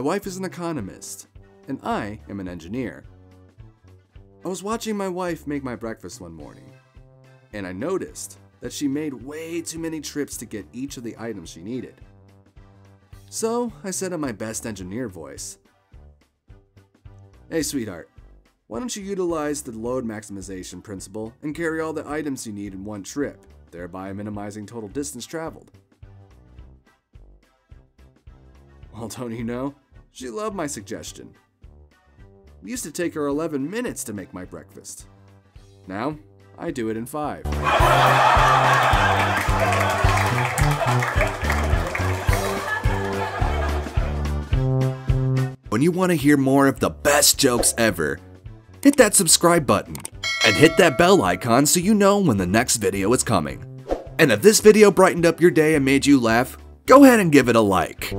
wife is an economist, and I am an engineer. I was watching my wife make my breakfast one morning, and I noticed that she made way too many trips to get each of the items she needed. So I said in my best engineer voice, Hey sweetheart, why don't you utilize the load maximization principle and carry all the items you need in one trip, thereby minimizing total distance traveled? Well, don't you know? She loved my suggestion. It used to take her 11 minutes to make my breakfast. Now, I do it in 5. When you want to hear more of the best jokes ever, hit that subscribe button and hit that bell icon so you know when the next video is coming. And if this video brightened up your day and made you laugh, go ahead and give it a like.